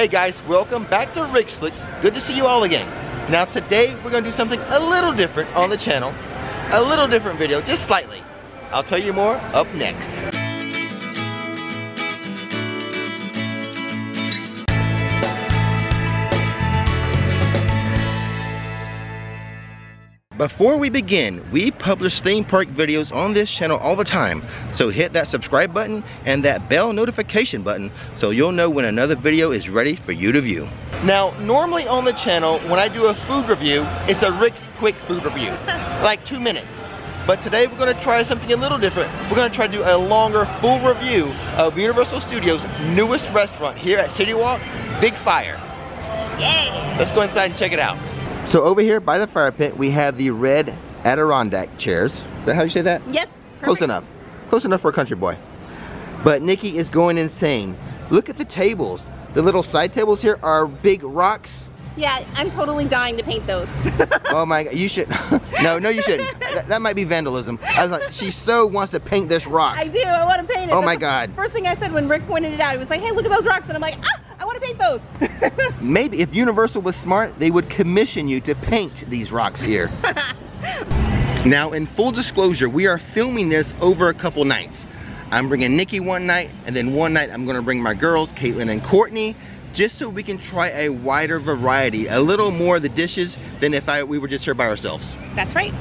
Hey guys, welcome back to Rix Flix. Good to see you all again. Now today we're gonna do something a little different on the channel. A little different video, just slightly. I'll tell you more up next. Before we begin, we publish theme park videos on this channel all the time. So hit that subscribe button and that bell notification button so you'll know when another video is ready for you to view. Now, normally on the channel, when I do a food review, it's a Rick's Quick Food Review, like two minutes. But today we're gonna try something a little different. We're gonna try to do a longer full review of Universal Studios' newest restaurant here at City Walk, Big Fire. Yay! Let's go inside and check it out. So over here by the fire pit, we have the red Adirondack chairs. Is that how you say that? Yes. Close enough. Close enough for a country boy. But Nikki is going insane. Look at the tables. The little side tables here are big rocks. Yeah, I'm totally dying to paint those. Oh my god, you should. no, no, you shouldn't. That, that might be vandalism. I was like, she so wants to paint this rock. I do. I want to paint it. Oh my God. First thing I said when Rick pointed it out, he was like, "Hey, look at those rocks," and I'm like, "Ah, I want to paint those." Maybe if Universal was smart, they would commission you to paint these rocks here. now, in full disclosure, we are filming this over a couple nights. I'm bringing Nikki one night, and then one night I'm gonna bring my girls, Caitlin and Courtney, just so we can try a wider variety, a little more of the dishes than if I, we were just here by ourselves. That's right.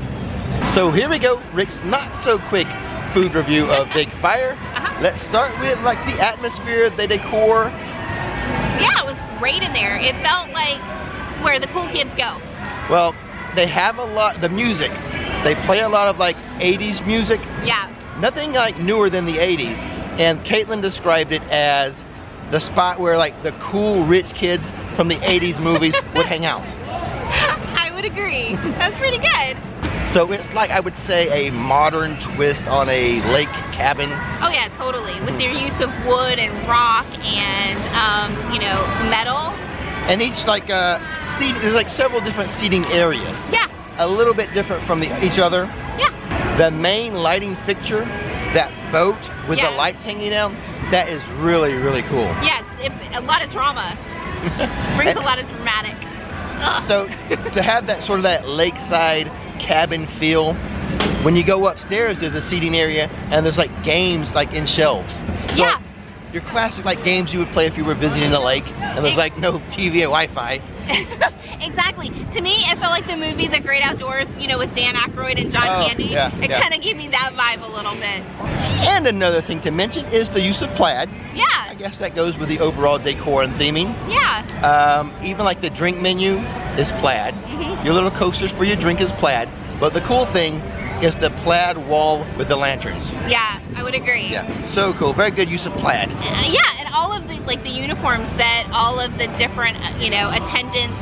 So here we go, Rick's not so quick food review of Big Fire. Uh-huh. Let's start with like the atmosphere, the decor. Yeah, it was great in there. It felt like where the cool kids go. Well, they have a lot, the music. They play a lot of like 80s music, Yeah. nothing like newer than the 80s. And Caitlin described it as the spot where like the cool rich kids from the 80s movies would hang out. I would agree. That's pretty good. So it's like I would say a modern twist on a lake cabin. Oh yeah, totally. With their use of wood and rock and um, you know, metal. And each like uh seat there's like several different seating areas. Yeah. A little bit different from the, each other. Yeah. The main lighting fixture, that boat with the lights hanging down, that is really, really cool. Yes, it, a lot of drama. Brings a lot of dramatic. So to have that sort of that lakeside cabin feel, when you go upstairs, there's a seating area and there's like games like in shelves. So Yeah. Your classic like games you would play if you were visiting the lake and there's like no TV and Wi-Fi. exactly. To me, it felt like the movie The Great Outdoors, you know, with Dan Aykroyd and John Oh, Candy. yeah, it yeah. kind of gave me that vibe a little bit. And another thing to mention is the use of plaid. Yeah. I guess that goes with the overall decor and theming. Yeah. Um, even like the drink menu is plaid. Mhm. Your little coasters for your drink is plaid. But the cool thing is the plaid wall with the lanterns. Yeah, I would agree. Yeah, so cool. Very good use of plaid. Uh, yeah, and all of the like the uniforms that all of the different uh, you know attendants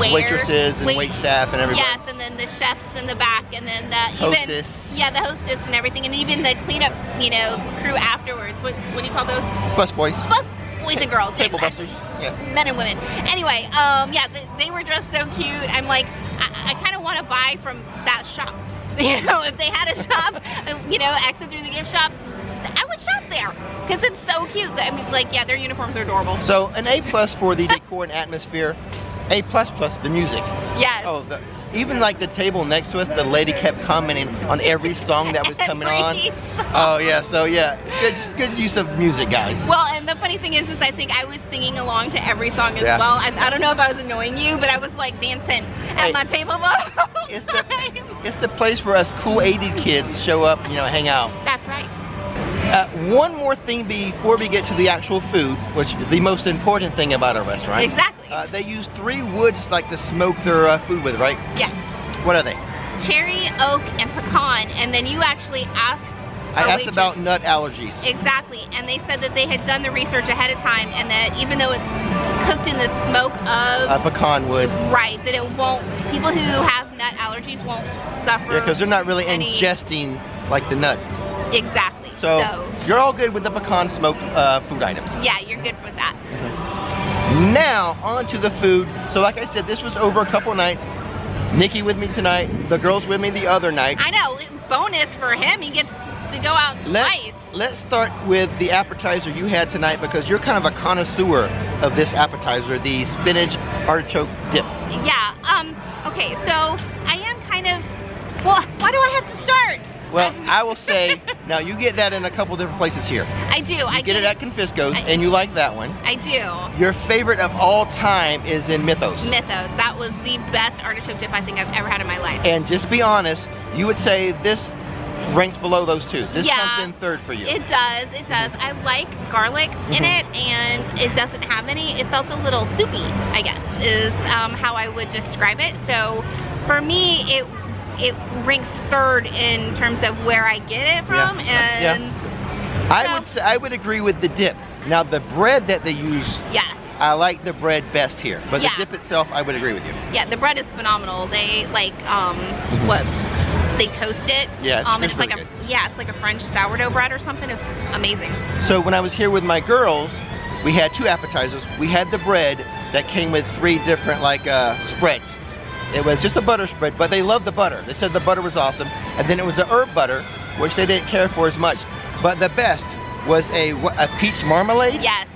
wear. Waitresses and Wait- wait staff and everybody. Yes, and then the chefs in the back, and then the even Hostess. yeah the hostess and everything, and even the cleanup you know crew afterwards. What what do you call those? Bus boys. Bus boys and girls. Table busters. Yeah. Men and women. Anyway, um, yeah, they, they were dressed so cute. I'm like, I, I kind of want to buy from that shop. You know, if they had a shop, uh, you know, exit through the gift shop, I would shop there because it's so cute. I mean, like, yeah, their uniforms are adorable. So an A plus for the decor and atmosphere. A plus plus the music. Yes. Oh, the, even like the table next to us, the lady kept commenting on every song that was coming on. Song. Oh yeah, so yeah, good good use of music, guys. Well, and the funny thing is, is I think I was singing along to every song as Yeah. well. I, I don't know if I was annoying you, but I was like dancing at Hey, my table It's the it's the place where us cool 80 kids show up, you know, hang out. That's right. Uh, one more thing before we get to the actual food, which is the most important thing about our restaurant. Exactly. Uh, they use three woods like to smoke their uh, food with, right? Yes. What are they? cherry, oak, and pecan, and then you actually asked. I asked waitress- about nut allergies. Exactly, and they said that they had done the research ahead of time, and that even though it's cooked in the smoke of A pecan wood. right, that it won't. People who have nut allergies won't suffer. Yeah, because they're not really any- ingesting like the nuts. Exactly. So, so you're all good with the pecan smoked uh, food items. yeah, you're good with that. Now, on to the food. So like I said, this was over a couple nights. Nikki with me tonight, the girls with me the other night. I know. Bonus for him, he gets to go out Let's, let's start with the appetizer you had tonight because you're kind of a connoisseur of this appetizer, the spinach artichoke dip. Yeah. Um. Okay. So I am kind of. Well, why do I have to start? Well, I will say, now you get that in a couple different places here. I do. I You get it at Confisco's I- and you like that one. I do. Your favorite of all time is in Mythos. Mythos. That was the best artichoke dip I think I've ever had in my life. And just be honest, you would say this ranks below those two. This Yeah. comes in third for you. It does, it does. I like garlic in Mhm. it and it doesn't have any. It felt a little soupy, I guess, is um, how I would describe it. So for me, it it ranks third in terms of where I get it from Yeah. and I so- would say, I would agree with the dip. Now the bread that they use, yes. I like the bread best here. But Yeah. the dip itself, I would agree with you. Yeah, the bread is phenomenal. They like um what they toast it. Yeah, it's- um, and it's it's like a yeah, it's like a French sourdough bread or something. It's amazing. So when I was here with my girls, we had two appetizers. We had the bread that came with three different like uh, spreads. It was just a butter spread, but they loved the butter. They said the butter was awesome. And then it was the herb butter, which they didn't care for as much. But the best was a, a peach marmalade. Yes.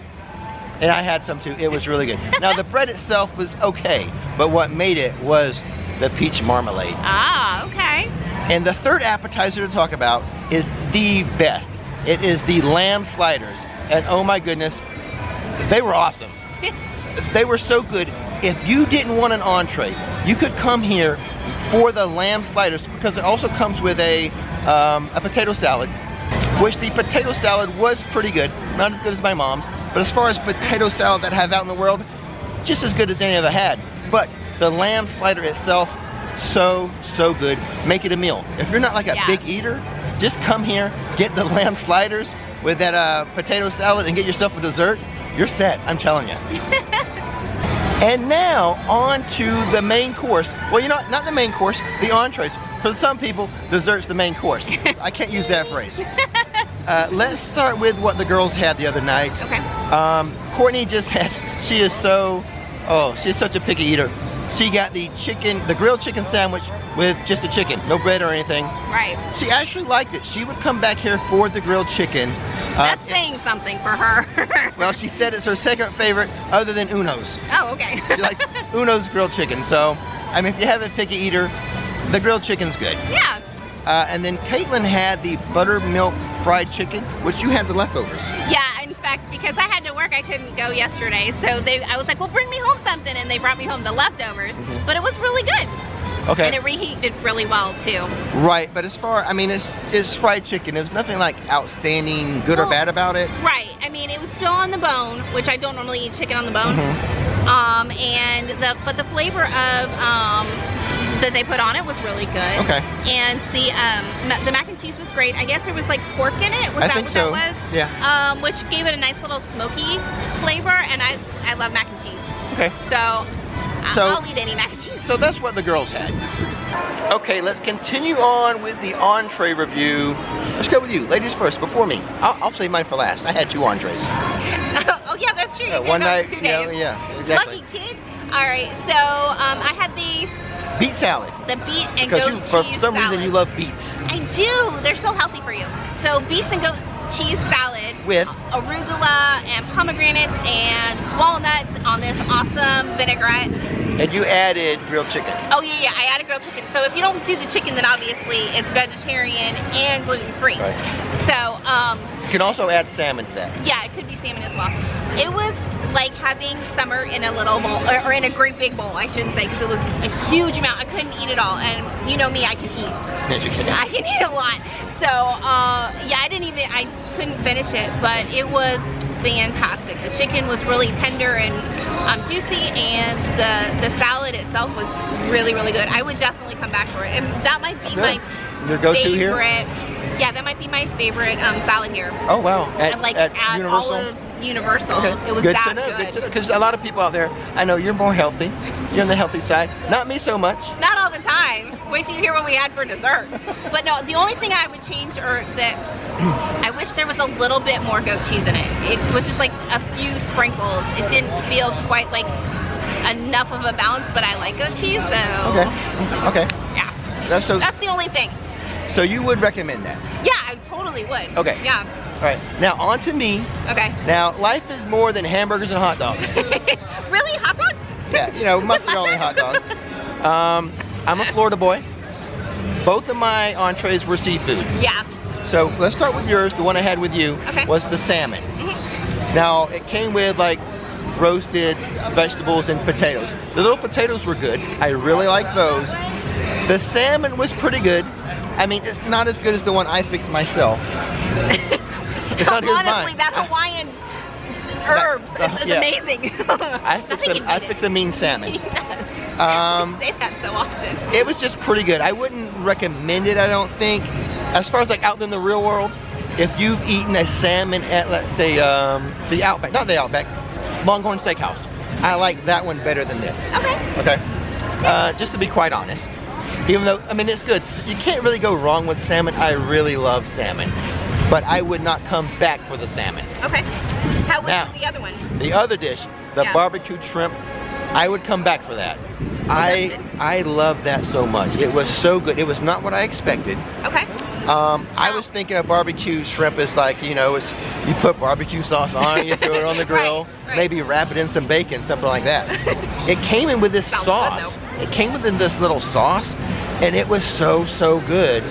And I had some too. It was really good. now the bread itself was okay, but what made it was the peach marmalade. Ah, okay. And the third appetizer to talk about is the best. It is the lamb sliders. And oh my goodness, they were awesome. they were so good. If you didn't want an entree, you could come here for the lamb sliders because it also comes with a, um, a potato salad, which the potato salad was pretty good. Not as good as my mom's, but as far as potato salad that I have out in the world, just as good as any I've had. But the lamb slider itself, so, so good. Make it a meal. If you're not like a Yeah. big eater, just come here, get the lamb sliders with that uh, potato salad and get yourself a dessert. You're set, I'm telling you. and now on to the main course. Well, you know, not the main course, the entrees. For some people, dessert's the main course. I can't use that phrase. Uh, let's start with what the girls had the other night. Okay. Um, Courtney just had, she is so, oh, she's such a picky eater. She got the chicken, the grilled chicken sandwich with just a chicken, no bread or anything. Right. She actually liked it. She would come back here for the grilled chicken. Uh, That's saying something for her. well, she said it's her second favorite other than Uno's. oh, okay. She likes Uno's grilled chicken. So, I mean, if you have a picky eater, the grilled chicken's good. yeah. Uh, and then Caitlin had the buttermilk fried chicken, which you had the leftovers. Yeah, fact, because I had to work, I couldn't go yesterday. So they, I was like, well, bring me home something. And they brought me home the leftovers. Mhm. But it was really good. Okay. And it reheated really well, too. Right, but as far, I mean, it's, it's fried chicken. There's nothing like outstanding good or bad about it. Right. I mean, it was still on the bone, which I don't normally eat chicken on the bone. Mhm. Um, and the, but the flavor of, um, that they put on it was really good. Okay. And the, um, ma- the mac and cheese was great. I guess there was like pork in it. Was I that think what so. that was? Yeah. Um, which gave it a nice little smoky flavor. And I, I love mac and cheese. Okay. So, I- So- I'll eat any mac and cheese. So that's what the girls had. Okay, let's continue on with the entree review. Let's go with you. Ladies first, before me. I'll, I'll save mine for last. I had two entrees. oh yeah, that's true. Uh, one night, two days. yeah, exactly. Lucky kid. All right, so um, I had the Beet salad. the beet and Because goat you, for cheese some salad. reason you love beets. I do. They're so healthy for you. So beets and goat cheese salad With? arugula and pomegranates and walnuts on this awesome vinaigrette. And you added grilled chicken. Oh yeah, yeah. I added grilled chicken. So if you don't do the chicken, then obviously it's vegetarian and gluten free. Right. So um, can also add salmon to that. yeah, it could be salmon as well. It was like having summer in a little bowl, or, or in a great big bowl, I should say, because it was a huge amount. I couldn't eat it all, and you know me, I can eat. Yes, you can. I can eat a lot. So uh, yeah, I didn't even, I couldn't finish it, but it was fantastic. The chicken was really tender and um, juicy, and the the salad itself was really really good. I would definitely come back for it, and that might be Good. my Your go-to favorite. here? Yeah, that might be my favorite um, salad here. Oh wow. At, And like at at, Universal? all of Universal, Okay. it was good that to know. good. Good to know. Because a lot of people out there, I know you're more healthy. You're on the healthy side. Not me so much. Not all the time. Wait till you hear what we had for dessert. But no, the only thing I would change or that I wish there was a little bit more goat cheese in it. It was just like a few sprinkles. It didn't feel quite like enough of a balance, but I like goat cheese, so Okay. Okay. yeah. That's so. That's the only thing. So you would recommend that? Yeah, I totally would. Okay. Yeah. All right, now on to me. Okay. Now, life is more than hamburgers and hot dogs. really? Hot dogs? Yeah, you know, mustard only hot dogs. Um, I'm a Florida boy. Both of my entrees were seafood. Yeah. So let's start with yours. The one I had with you Okay. was the salmon. Now it came with like roasted vegetables and potatoes. The little potatoes were good. I really like those. The salmon was pretty good. I mean, it's not as good as the one I fixed myself. It's not as Honestly, mine. that Hawaiian herbs That- is, is yeah. amazing. I fix a, I fix a mean salmon. Um, say that so often. It was just pretty good. I wouldn't recommend it, I don't think. As far as like out in the real world, if you've eaten a salmon at, let's say, um, the Outback, not the Outback, Longhorn Steakhouse, I like that one better than this. Okay. Okay? Uh, just to be quite honest. Even though, I mean, it's good. You can't really go wrong with salmon. I really love salmon. But I would not come back for the salmon. Okay. How was Now. the other one? The other dish, the Yeah. barbecued shrimp, I would come back for that. Oh, I I love that so much. It was so good. It was not what I expected. Okay. Um, I was thinking of barbecue shrimp is like, you know, it's, you put barbecue sauce on, you throw it on the grill, Right, right. maybe wrap it in some bacon, something like that. it came in with this Sounds good, sauce. It came within this little sauce, and it was so, so good.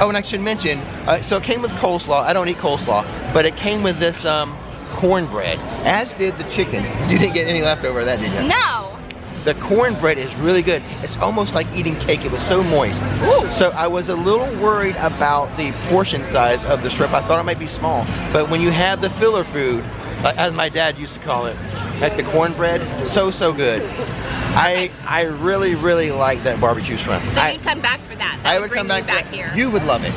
Oh, and I should mention, uh, so it came with coleslaw. I don't eat coleslaw, but it came with this um, cornbread, as did the chicken. You didn't get any leftover of that, did you? No. The cornbread is really good. It's almost like eating cake. It was so moist. Ooh. So I was a little worried about the portion size of the shrimp. I thought it might be small. But when you have the filler food, uh, as my dad used to call it, like the cornbread, so, so good. I I really, really like that barbecue shrimp. So I, you'd come back for that. That I would would come back, back here. You would love it.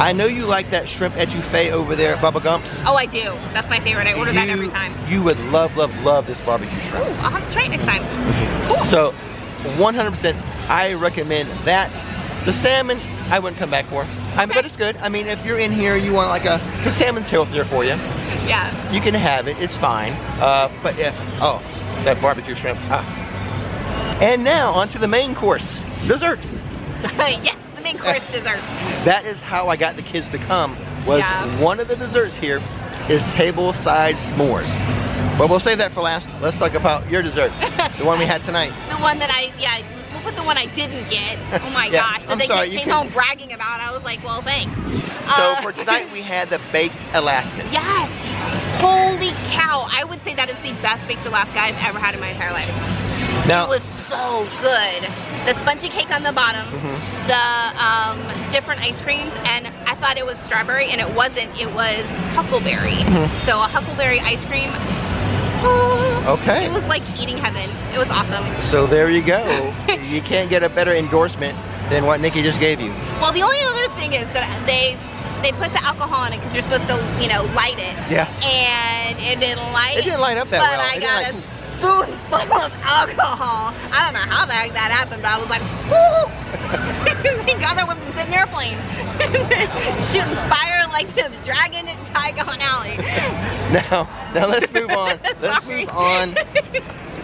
I know you like that shrimp etouffee over there at Bubba Gump's. Oh, I do. That's my favorite. I order that every time. You would love, love, love this barbecue Ooh, shrimp. I'll have to try it next time. Cool. So, 100%, I recommend that. The salmon, I wouldn't come back for. I mean, but it's good. I mean, if you're in here, you want like a, because salmon's healthier for you. yeah. You can have it. It's fine. Uh, but if, oh, that barbecue shrimp. Ah. And now onto the main course, dessert. yes, the main course dessert. That is how I got the kids to come. Was Yeah. one of the desserts here is table side s'mores. But we'll save that for last. Let's talk about your dessert, the one we had tonight. The one that I, yeah, we'll put the one I didn't get. Oh my Yeah, gosh. That I'm they sorry, you came can- home bragging about. I was like, well, thanks. So Uh, for tonight we had the baked Alaskan. Yes. Holy cow. I would say that is the best baked Alaska I've ever had in my entire life. Now, It was so good. The spongy cake on the bottom, Mhm. the um, different ice creams, and I thought it was strawberry, and it wasn't. It was huckleberry. Mhm. So a huckleberry ice cream. oh, Okay. It was like eating heaven. It was awesome. so there you go. you can't get a better endorsement than what Nikki just gave you. Well, the only other thing is that they they put the alcohol in it because you're supposed to, you know, light it. Yeah. And it didn't light. It didn't light up that but well. I It got didn't a spoonful of alcohol. I don't know how that, that happened, but I was like, woo! Thank God I wasn't sitting airplane. Shooting fire like the dragon in Diagon Alley. Now, now let's move on. Let's move on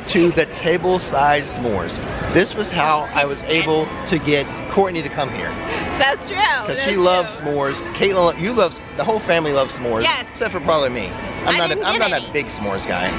to the table side s'mores. This was how I was able to get Courtney to come here That's true. because she that's loves s'mores. Caitlin, you love the whole family loves s'mores. Yes. Except for probably me. I'm I not. A, I'm not any. a big s'mores guy.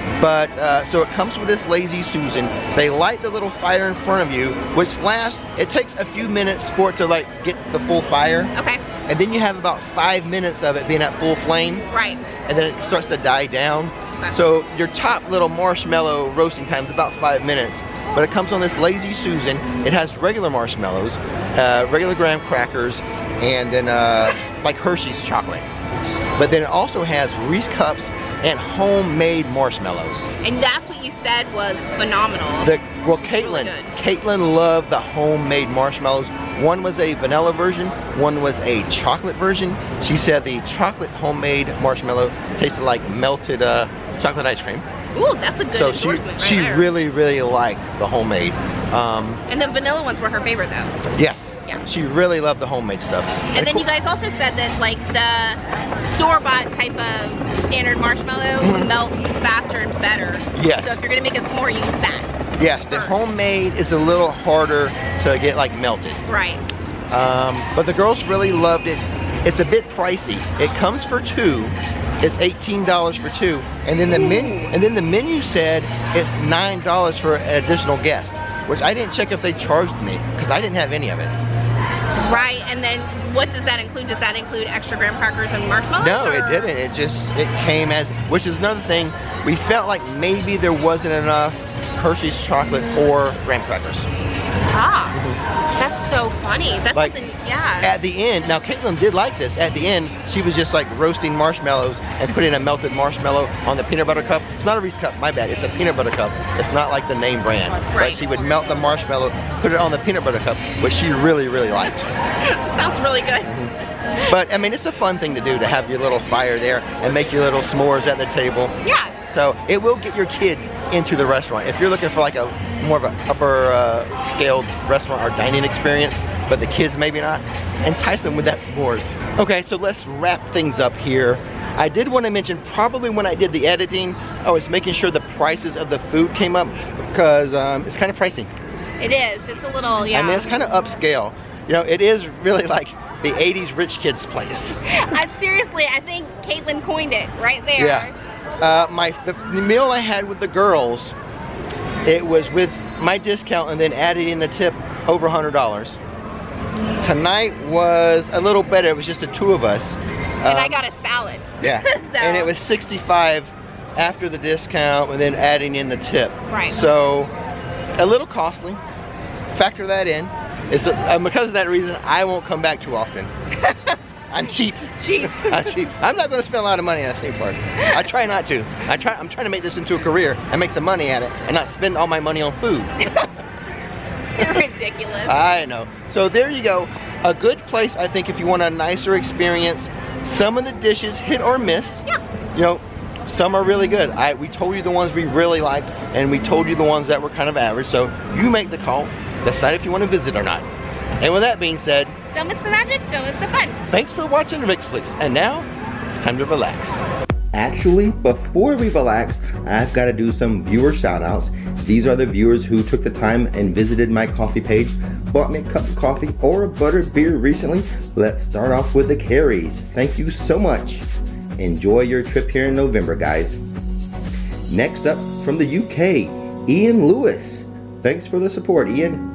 But uh, so it comes with this lazy Susan. They light the little fire in front of you, which lasts. It takes a few minutes for it to like get the full fire, Okay, and then you have about five minutes of it being at full flame, right. and then it starts to die down. So your top little marshmallow roasting time is about five minutes. But it comes on this lazy Susan. It has regular marshmallows, uh, regular graham crackers, and then uh, like Hershey's chocolate. But then it also has Reese cups and homemade marshmallows. And that's what you said was phenomenal. The, well, really Caitlin, good. Caitlin loved the homemade marshmallows. One was a vanilla version, one was a chocolate version. She said the chocolate homemade marshmallow tasted like melted uh, chocolate ice cream. Ooh, that's a good so she right she there. really really liked the homemade. Um, And the vanilla ones were her favorite though. yes, Yeah. she really loved the homemade stuff. And then you guys also said that like the store-bought type of standard marshmallow Mhm. melts faster and better. Yes. So if you're gonna make a s'more, use that. yes, the first. homemade is a little harder to get like melted. Right. Um, but the girls really loved it. It's a bit pricey. It comes for two. It's $18 for two. And then the menu and then the menu said it's $9 for an additional guest, which I didn't check if they charged me because I didn't have any of it. Right, and then what does that include? Does that include extra graham crackers and marshmallows? No, or? it didn't. It just it came as which is another thing. We felt like maybe there wasn't enough Hershey's chocolate or graham crackers. Ah, that's so funny. That's Like, something, yeah. At the end, now Caitlin did like this. At the end, she was just like roasting marshmallows and putting a melted marshmallow on the peanut butter cup. It's not a Reese cup, my bad. It's a peanut butter cup. It's not like the name brand. But Right. she would melt the marshmallow, put it on the peanut butter cup, which she really, really liked. Sounds really good. But I mean, it's a fun thing to do to have your little fire there and make your little s'mores at the table. Yeah. So it will get your kids into the restaurant. If you're looking for like a more of an upper uh, scaled restaurant or dining experience, but the kids maybe not, entice them with that s'mores. Okay, so let's wrap things up here. I did want to mention probably when I did the editing, I was making sure the prices of the food came up because um, it's kind of pricey. It is. It's a little, yeah. I mean, it's kind of upscale. You know, it is really like the 80s rich kids place. I, seriously, I think Caitlin coined it right there. Yeah. Uh, my the, meal I had with the girls, it was with my discount and then added in the tip over hundred dollars. Tonight was a little better. It was just the two of us. And I Um, got a salad. yeah, so, and it was 65 after the discount and then adding in the tip. Right. So a little costly. Factor that in. It's uh, because of that reason I won't come back too often. I'm cheap. It's cheap. I'm cheap. I'm not going to spend a lot of money at a theme park. I try not to. I try. I'm trying to make this into a career and make some money at it, and not spend all my money on food. You're ridiculous. I know. So there you go. A good place, I think, if you want a nicer experience. Some of the dishes hit or miss. Yeah. You know, some are really good. I we told you the ones we really liked, and we told you the ones that were kind of average. So you make the call. Decide if you want to visit or not. And with that being said, don't miss the magic, don't miss the fun. Thanks for watching Rix Flix, and now it's time to relax. Actually, before we relax, I've got to do some viewer shoutouts. These are the viewers who took the time and visited my Ko-fi page, bought me a cup of coffee or a buttered beer recently. Let's start off with the Carries. Thank you so much. Enjoy your trip here in November, guys. Next up from the UK, Ian Lewis. Thanks for the support, Ian.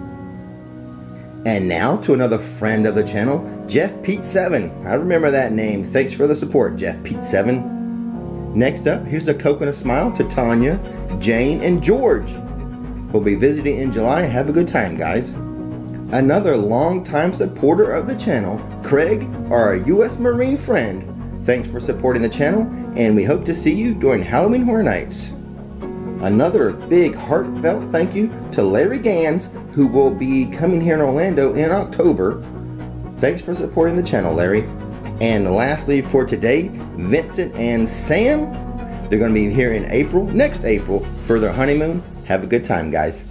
And now to another friend of the channel, Jeff Pete 7. I remember that name. Thanks for the support, Jeff Pete 7. Next up, here's a coconut smile to Tanya, Jane, and George. We'll be visiting in July. Have a good time, guys. Another longtime supporter of the channel, Craig, our U.S. Marine friend. Thanks for supporting the channel, and we hope to see you during Halloween Horror Nights. Another big heartfelt thank you to Larry Gans, who will be coming here in Orlando in October. Thanks for supporting the channel, Larry. And lastly, for today, Vincent and Sam. They're going to be here in April, next April, for their honeymoon. Have a good time, guys.